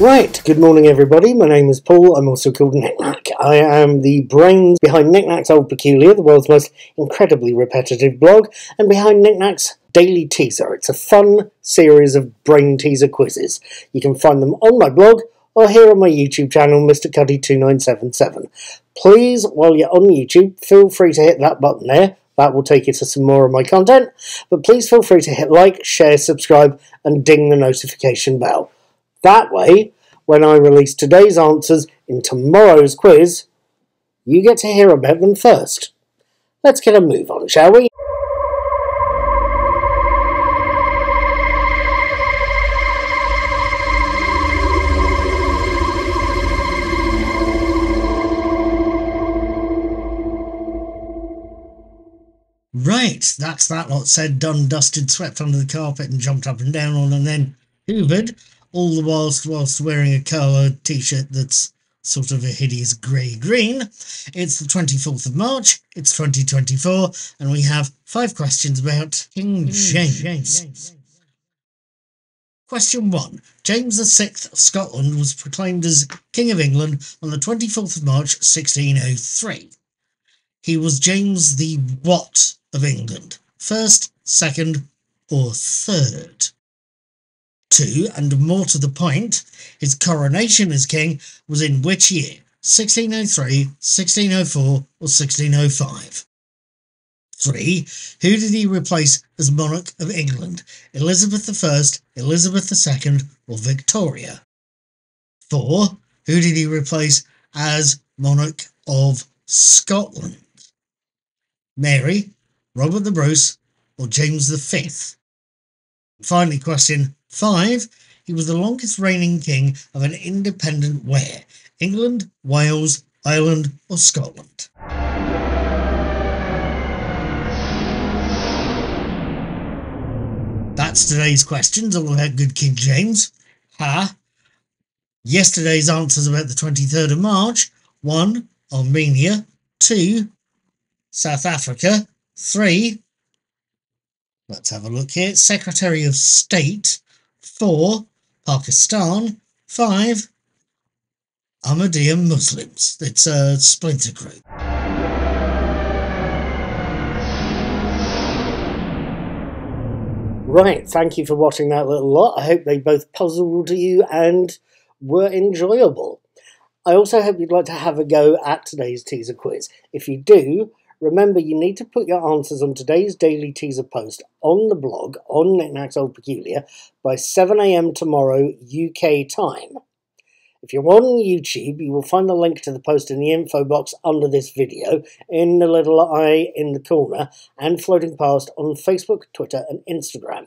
Right, good morning everybody. My name is Paul. I'm also called Nik Nak. I am the brains behind Nik Nak's Old Peculiar, the world's most incredibly repetitive blog, and behind Nik Nak's Daily Teaser. It's a fun series of brain teaser quizzes. You can find them on my blog or here on my YouTube channel, Mr. Cuddy2977. Please, while you're on YouTube, feel free to hit that button there. That will take you to some more of my content. But please feel free to hit like, share, subscribe, and ding the notification bell. That way, when I release today's answers in tomorrow's quiz, you get to hear about them first. Let's get a move on, shall we? Right, that's that lot said, done, dusted, swept under the carpet and jumped up and down on and then hoovered all the whilst whilst wearing a coloured t-shirt that's sort of a hideous grey-green. It's the 24th of March, it's 2024, and we have five questions about King hmm. James. Question 1. James VI of Scotland was proclaimed as King of England on the 24th of March 1603. He was James the what of England? First, second, or third? Two, and more to the point, his coronation as king was in which year? 1603, 1604, or 1605? 3. Who did he replace as monarch of England? Elizabeth I, Elizabeth II, or Victoria? 4. Who did he replace as monarch of Scotland? Mary, Robert the Bruce, or James V? Finally, question Five, he was the longest reigning king of an independent where? England, Wales, Ireland, or Scotland? That's today's questions all about good King James. Ha! Yesterday's answers about the 23rd of March. 1. Armenia. 2. South Africa. 3. Let's have a look here. Secretary of State. 4. Pakistan. 5. Ahmadiyya Muslims. It's a splinter group. Right, thank you for watching that little lot. I hope they both puzzled you and were enjoyable. I also hope you'd like to have a go at today's teaser quiz. If you do, Remember, you need to put your answers on today's daily teaser post on the blog on Nik Nak's Old Peculiar by 7am tomorrow UK time. If you're on YouTube, you will find the link to the post in the info box under this video, in the little eye in the corner, and floating past on Facebook, Twitter, and Instagram.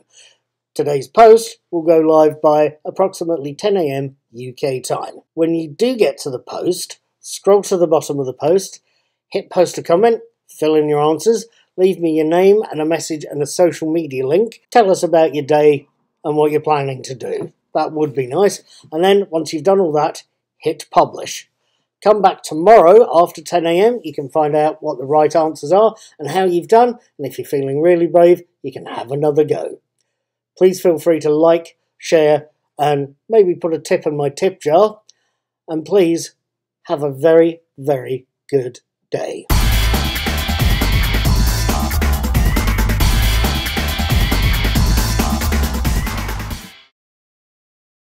Today's post will go live by approximately 10am UK time. When you do get to the post, scroll to the bottom of the post, hit post a comment, fill in your answers, leave me your name and a message and a social media link. Tell us about your day and what you're planning to do. That would be nice. And then once you've done all that, hit publish. Come back tomorrow after 10am. You can find out what the right answers are and how you've done. And if you're feeling really brave, you can have another go. Please feel free to like, share, and maybe put a tip in my tip jar. And please have a very, very good day.